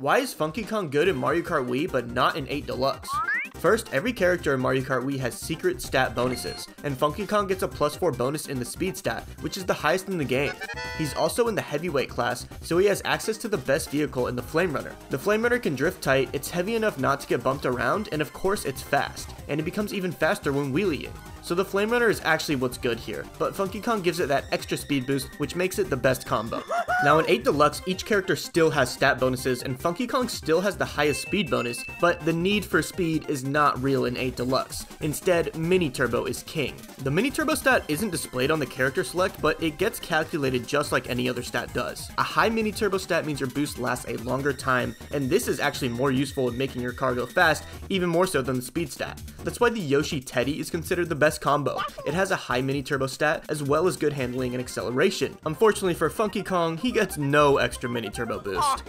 Why is Funky Kong good in Mario Kart Wii but not in 8 Deluxe? First, every character in Mario Kart Wii has secret stat bonuses, and Funky Kong gets a plus 4 bonus in the speed stat, which is the highest in the game. He's also in the heavyweight class, so he has access to the best vehicle in the Flame Runner. The Flame Runner can drift tight, it's heavy enough not to get bumped around, and of course it's fast, and it becomes even faster when wheeling. So the Flame Runner is actually what's good here, but Funky Kong gives it that extra speed boost, which makes it the best combo. Now in 8 Deluxe, each character still has stat bonuses, and Funky Kong still has the highest speed bonus, but the need for speed is not real in 8 Deluxe. Instead, Mini Turbo is king. The Mini Turbo stat isn't displayed on the character select, but it gets calculated just like any other stat does. A high Mini Turbo stat means your boost lasts a longer time, and this is actually more useful in making your car go fast, even more so than the speed stat. That's why the Yoshi Teddy is considered the best combo. It has a high Mini Turbo stat, as well as good handling and acceleration. Unfortunately for Funky Kong, he gets no extra Mini Turbo boost.